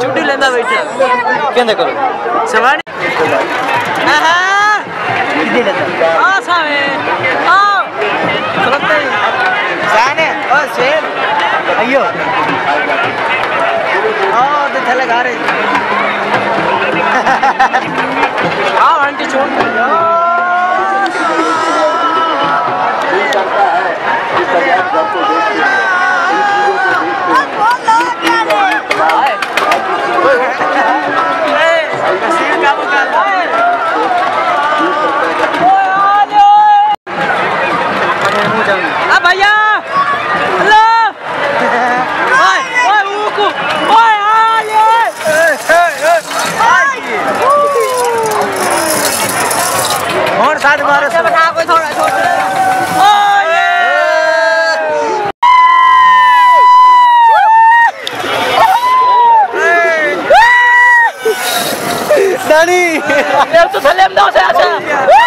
चुटी लेंदा बैठा। केंदे करो। सवारी। आहा। कितने लेंदा। आ सामे आ लगता जाने ओ सेल अयो। ओ तो थले गा रहे आ आंटी, छोड़। दो 咱们三个，咱们三个，快冲来冲去！哦！哪里？两只都全力以赴，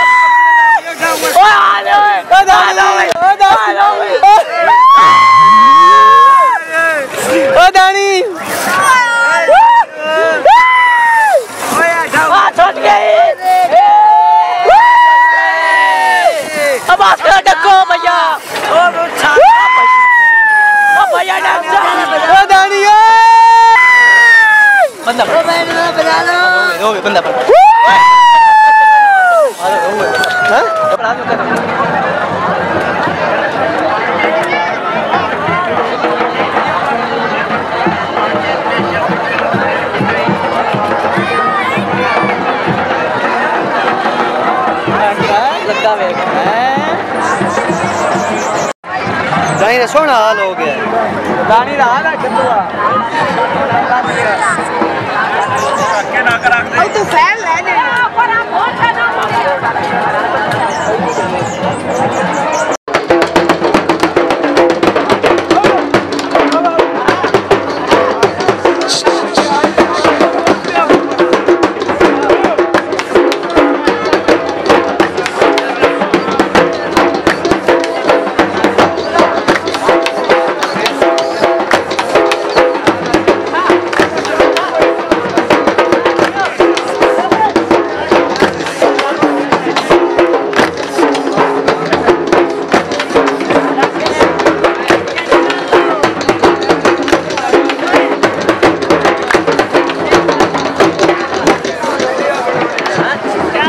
हो गया बंदा हैं है दानी सोना हाल हो गया। दानी रहा ना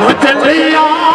चलिया हो चलिया हो चलिया